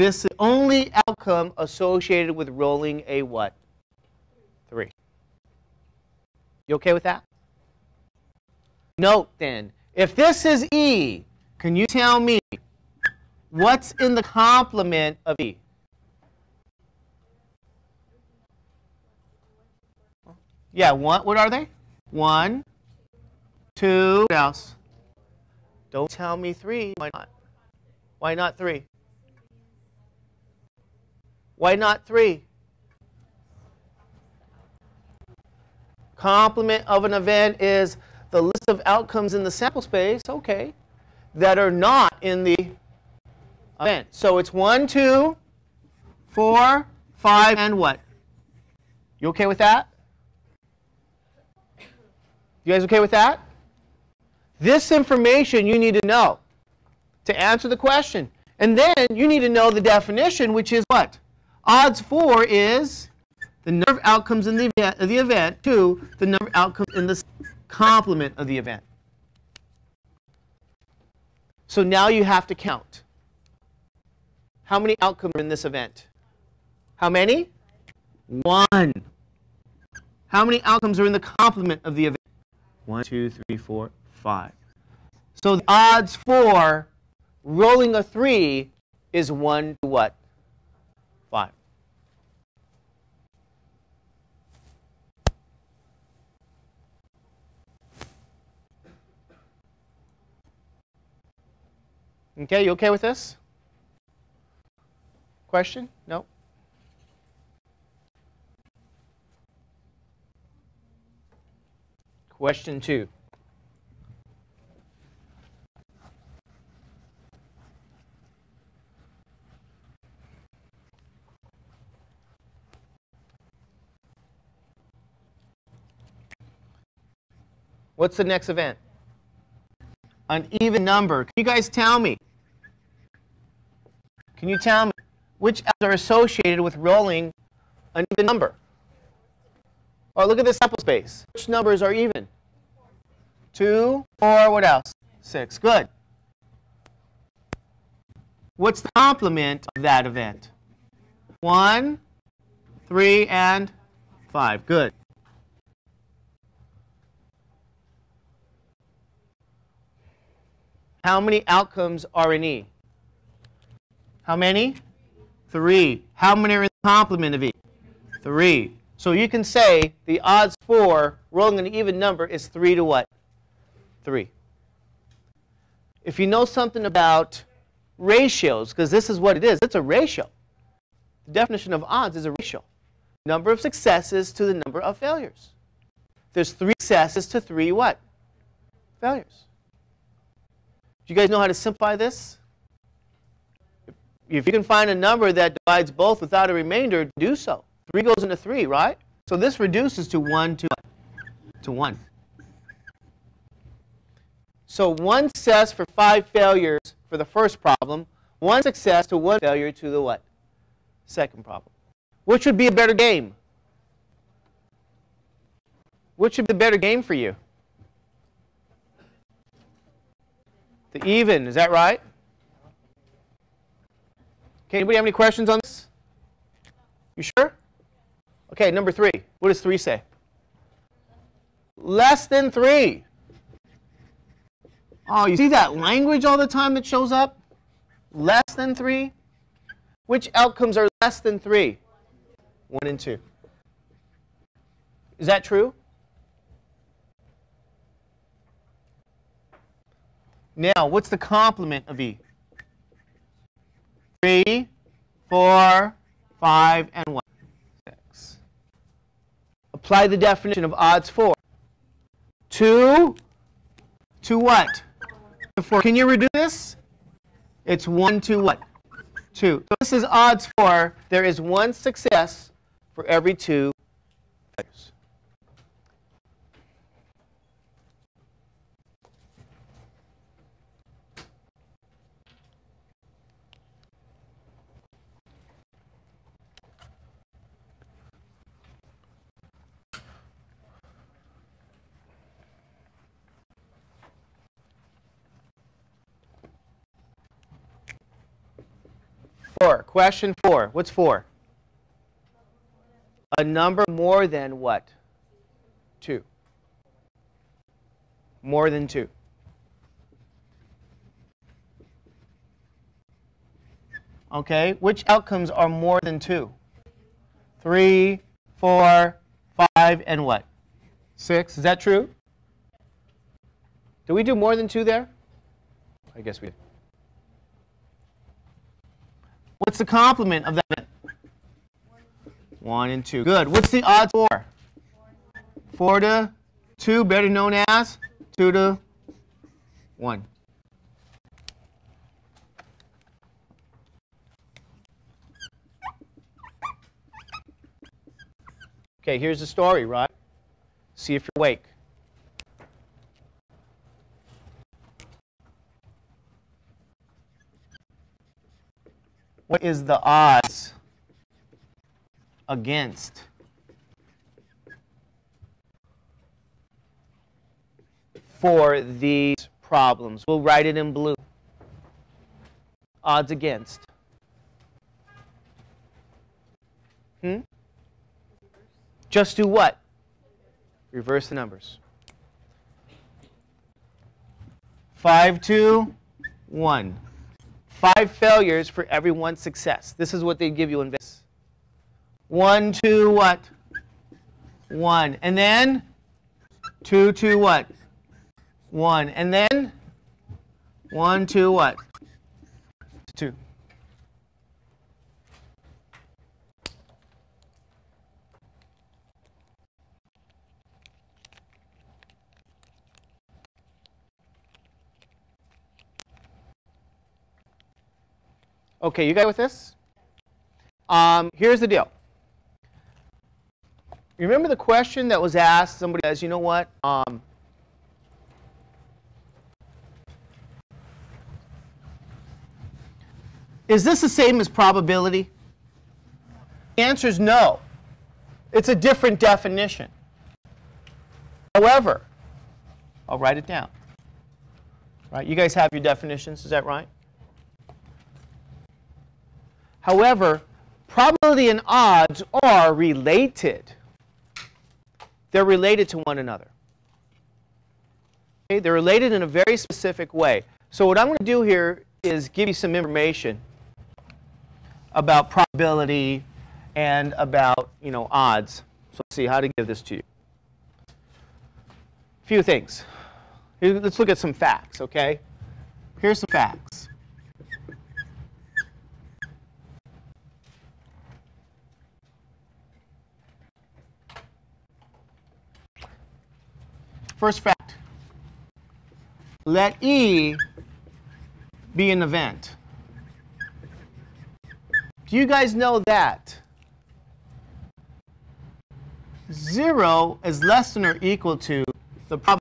This is the only outcome associated with rolling a what? 3. You okay with that? Note then, if this is E, can you tell me what's in the complement of E? Yeah, one, what are they? One, two, what else? Don't tell me three. Why not? Why not three? Why not three? Complement of an event is the list of outcomes in the sample space, okay, that are not in the event. So it's one, two, four, five, and what? You okay with that? You guys okay with that? This information you need to know to answer the question. And then you need to know the definition, which is what? Odds for is the number of outcomes in the event, of the event to the number of outcomes in the complement of the event. So now you have to count. How many outcomes are in this event? How many? One. How many outcomes are in the complement of the event? One, two, three, four, five. So the odds for rolling a 3 is 1 to what? 5. Okay, you okay with this? Question? No? Question two. What's the next event? An even number. Can you guys tell me? Can you tell me which are associated with rolling an even number? Or look at this sample space. Which numbers are even? Two, four, what else? Six. Good. What's the complement of that event? One, three, and five. Good. How many outcomes are in E? How many? Three. How many are in the complement of E? Three. So you can say the odds for rolling an even number is 3 to what? 3. If you know something about ratios, because this is what it is, it's a ratio. The definition of odds is a ratio. Number of successes to the number of failures. There's three successes to three what? Failures. Do you guys know how to simplify this? If you can find a number that divides both without a remainder, do so. 3 goes into 3, right? So this reduces to 1 to, to 1. So one success for five failures for the first problem, one success to one failure to the what? Second problem. Which would be a better game? Which would be a better game for you? The even, is that right? Okay, anybody have any questions on this? You sure? Okay, number three. What does three say? Less than three. Oh, you see that language all the time that shows up? Less than three? Which outcomes are less than three? One and two. Is that true? Now, what's the complement of E? Three, four, five, and one. six. Apply the definition of odds for. 2 to what? 4. Can you reduce this? It's 1 to what? 2. So this is odds for. There is one success for every two. 4. Question 4. What's 4? A number more than what? 2. More than 2. Okay, which outcomes are more than 2? 3, 4, 5, and what? 6. Is that true? Do we do more than 2 there? I guess we did. What's the complement of that? 1 and 2. Good. What's the odds for? 4 to 2, better known as 2 to 1. Okay, here's the story, right? See if you're awake. Is the odds against for these problems? We'll write it in blue. Odds against. Hmm? Just do what? Reverse the numbers. 5, 2, 1. Five failures for every one success. This is what they give you in this. One, two, what? One. And then two, two, what? One. And then one, two, what? Two. Okay, you guys with this? Um, here's the deal. Remember the question that was asked? Somebody says, you know what? Um, is this the same as probability? The answer is no. It's a different definition. However, I'll write it down. Right? You guys have your definitions, is that right? However, probability and odds are related. They're related to one another. Okay? They're related in a very specific way. So what I'm going to do here is give you some information about probability and about you know odds. So let's see how to give this to you. A few things. Let's look at some facts, okay? Here's some facts. First fact. Let E be an event. Do you guys know that? 0 is less than or equal to the probability